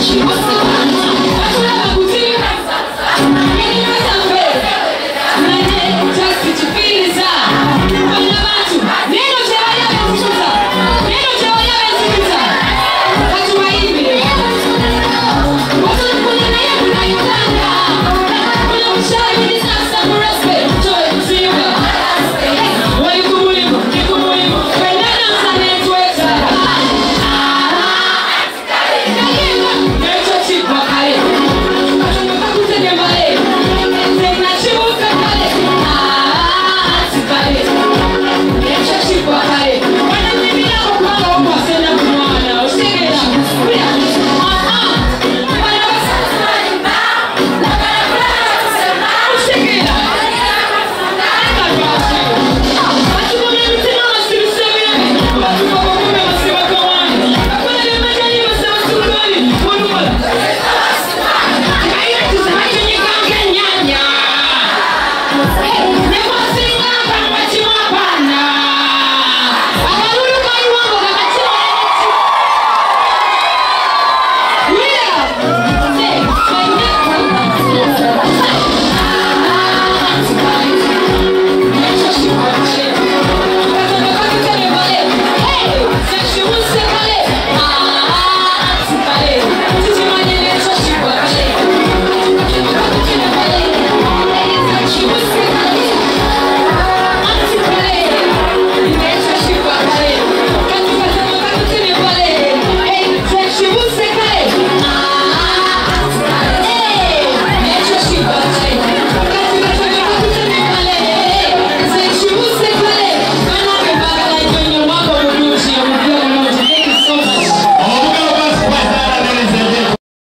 します。